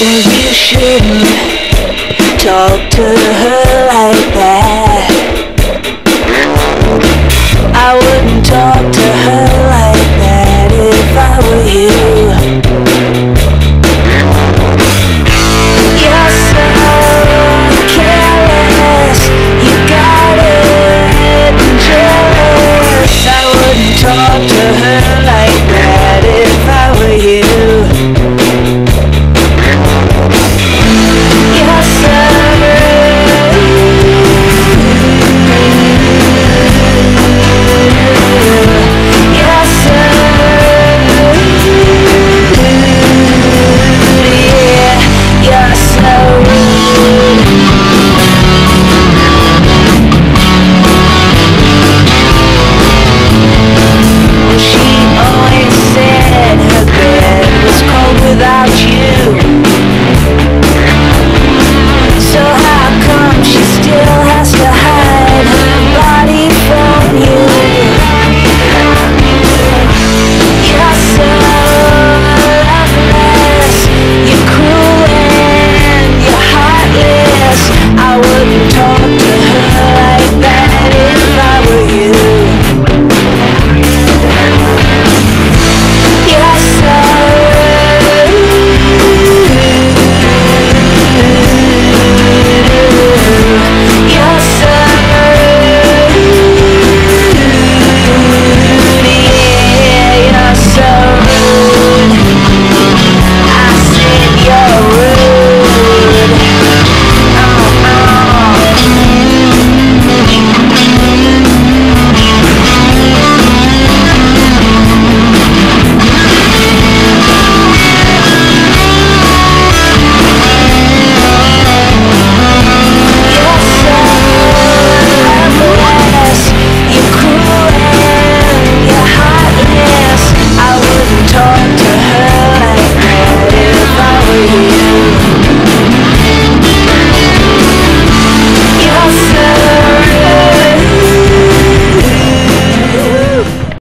Well, you shouldn't talk to her like that.